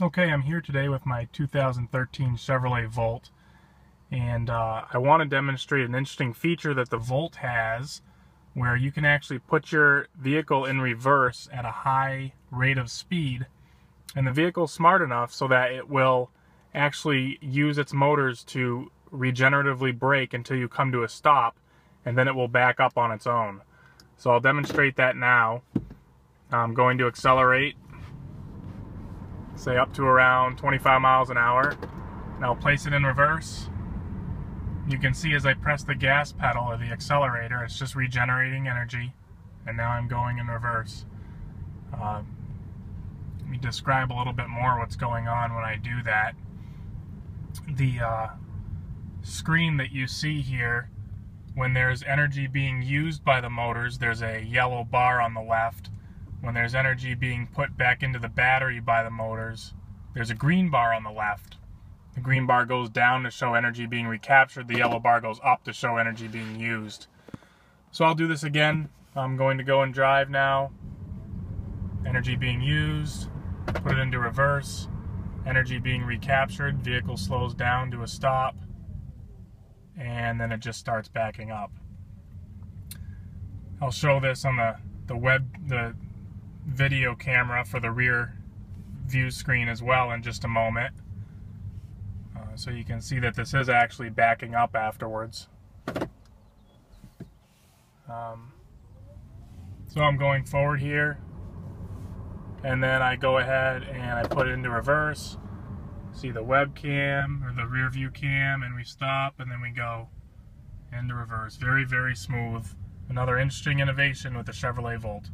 Okay, I'm here today with my 2013 Chevrolet Volt and uh, I want to demonstrate an interesting feature that the Volt has where you can actually put your vehicle in reverse at a high rate of speed and the vehicle's smart enough so that it will actually use its motors to regeneratively brake until you come to a stop and then it will back up on its own. So I'll demonstrate that now. I'm going to accelerate say up to around 25 miles an hour. And I'll place it in reverse. You can see as I press the gas pedal or the accelerator, it's just regenerating energy. And now I'm going in reverse. Uh, let me describe a little bit more what's going on when I do that. The uh, screen that you see here, when there's energy being used by the motors, there's a yellow bar on the left when there's energy being put back into the battery by the motors, there's a green bar on the left. The green bar goes down to show energy being recaptured. The yellow bar goes up to show energy being used. So I'll do this again. I'm going to go and drive now. Energy being used. Put it into reverse. Energy being recaptured. Vehicle slows down to a stop. And then it just starts backing up. I'll show this on the, the web, the video camera for the rear view screen as well in just a moment. Uh, so you can see that this is actually backing up afterwards. Um, so I'm going forward here and then I go ahead and I put it into reverse. See the webcam or the rear view cam and we stop and then we go into reverse. Very, very smooth. Another interesting innovation with the Chevrolet Volt.